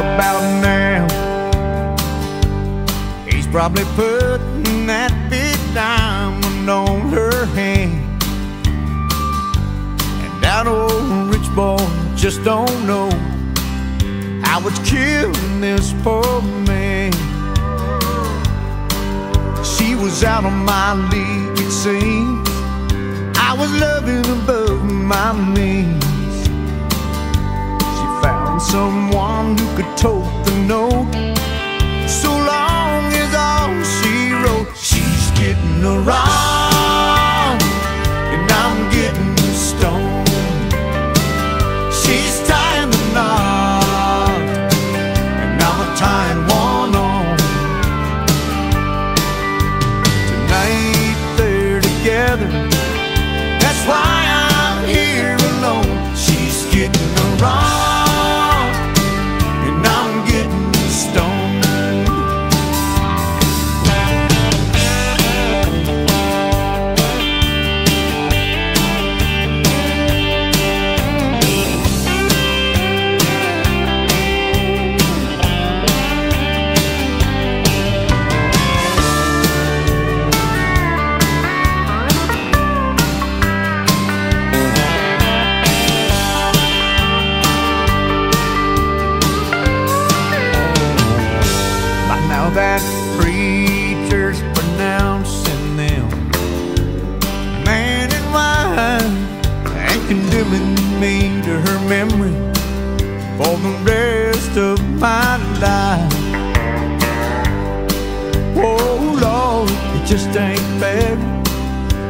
about now. He's probably putting that big diamond on her hand. And that old rich boy just don't know how it's killing this poor man. She was out of my league, it seems. I was loving above my means. She found someone could tote preacher's pronouncing them man and wife and condemning me to her memory for the rest of my life. Oh Lord, it just ain't fair.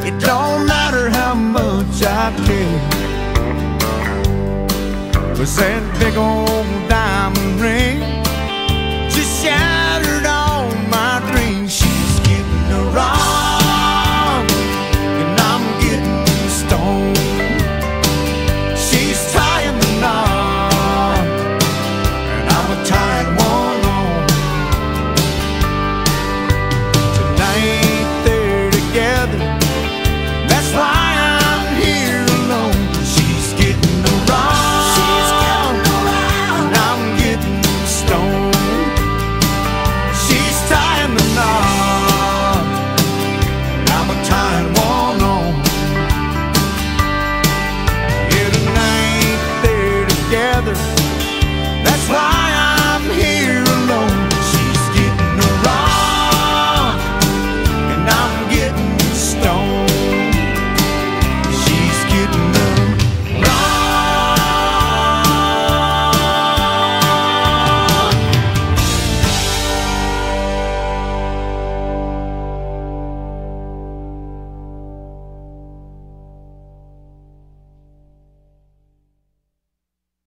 It don't matter how much I care. Cause that big old diamond ring just shine together.